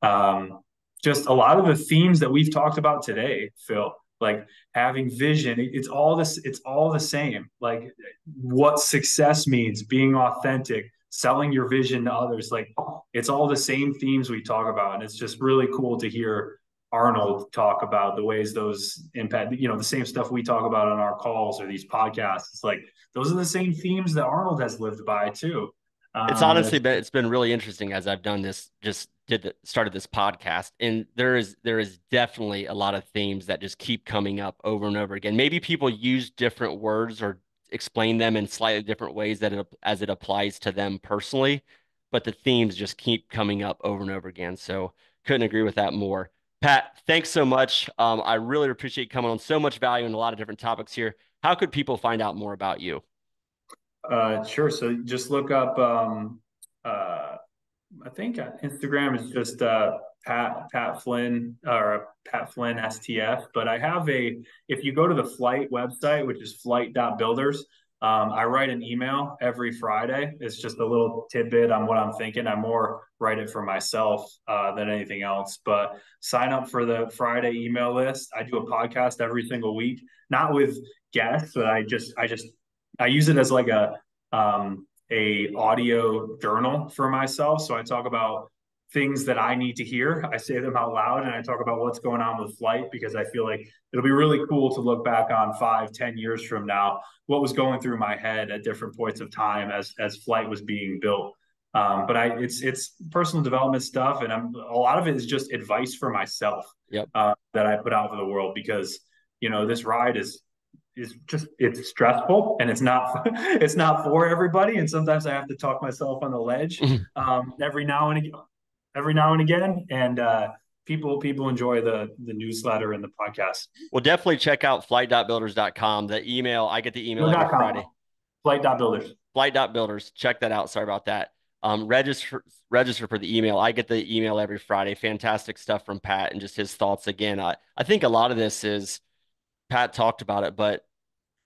Um, just a lot of the themes that we've talked about today, Phil. Like having vision, it's all this. It's all the same. Like what success means, being authentic, selling your vision to others like it's all the same themes we talk about and it's just really cool to hear arnold talk about the ways those impact you know the same stuff we talk about on our calls or these podcasts it's like those are the same themes that arnold has lived by too um, it's honestly been it's been really interesting as i've done this just did the, started this podcast and there is there is definitely a lot of themes that just keep coming up over and over again maybe people use different words or explain them in slightly different ways that it, as it applies to them personally, but the themes just keep coming up over and over again. So couldn't agree with that more. Pat, thanks so much. Um, I really appreciate coming on so much value in a lot of different topics here. How could people find out more about you? Uh, sure. So just look up. Um, uh, I think Instagram is just uh, Pat Pat Flynn or Pat Flynn STF. But I have a if you go to the flight website, which is flight.builders, um, I write an email every Friday. It's just a little tidbit on what I'm thinking. I more write it for myself uh, than anything else. But sign up for the Friday email list. I do a podcast every single week, not with guests, but I just I just I use it as like a um, a audio journal for myself. So I talk about things that I need to hear. I say them out loud and I talk about what's going on with flight because I feel like it'll be really cool to look back on five, ten years from now, what was going through my head at different points of time as as flight was being built. Um, but I it's it's personal development stuff and I'm a lot of it is just advice for myself yep. uh, that I put out for the world because you know this ride is is just it's stressful and it's not it's not for everybody and sometimes i have to talk myself on the ledge mm-hmm. um, every now and again every now and again, and uh, people people enjoy the the newsletter and the podcast. Well, definitely check out flight.builders.com. The email I get the email every Friday. Flight.builders. Flight.builders. Check that out. Sorry about that. Um, register register for the email. I get the email every Friday. Fantastic stuff from Pat and just his thoughts again. I, I think a lot of this is Pat talked about it, but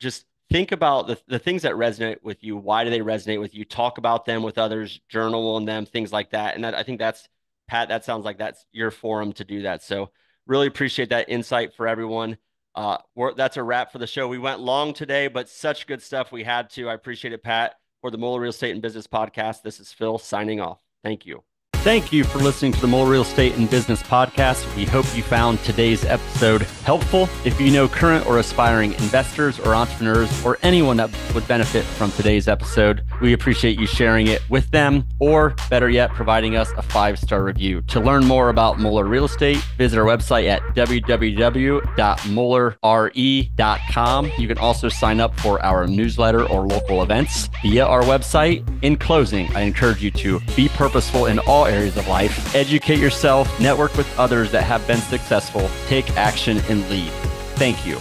just think about the, the things that resonate with you. Why do they resonate with you? Talk about them with others, journal on them, things like that. And that I think that's Pat, that sounds like that's your forum to do that. So really appreciate that insight for everyone. Uh, that's a wrap for the show. We went long today, but such good stuff we had to. I appreciate it, Pat. For the Moeller Real Estate and Business Podcast, this is Phil signing off. Thank you. Thank you for listening to the Moeller Real Estate and Business Podcast. We hope you found today's episode helpful. If you know current or aspiring investors or entrepreneurs or anyone that would benefit from today's episode, we appreciate you sharing it with them or better yet, providing us a five star review. To learn more about Moeller Real Estate, visit our website at www.moellerre.com. You can also sign up for our newsletter or local events via our website. In closing, I encourage you to be purposeful in all areas of life. Educate yourself, network with others that have been successful, take action, and lead. Thank you.